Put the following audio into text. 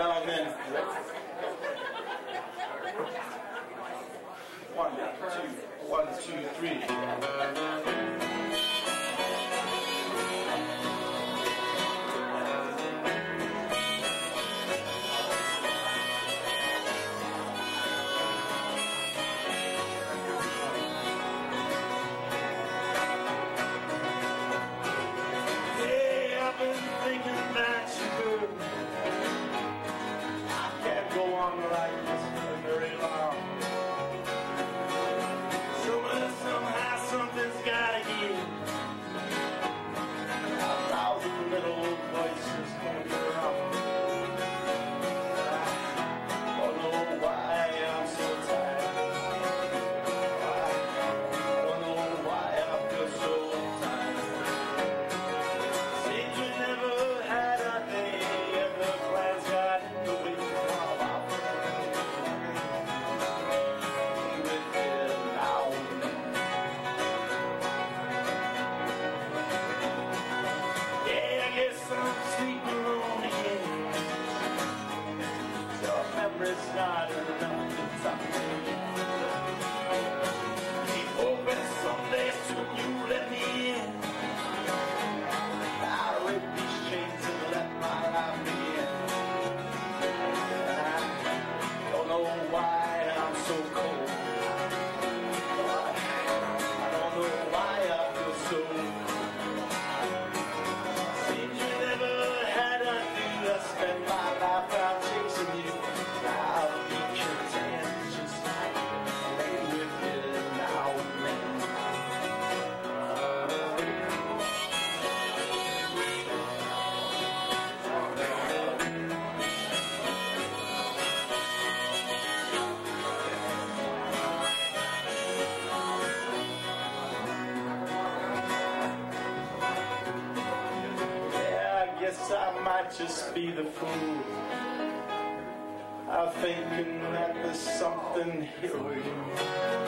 now. One, two, one, two, three. on your eyes. guess I might just be the fool. I'm thinking that there's something here.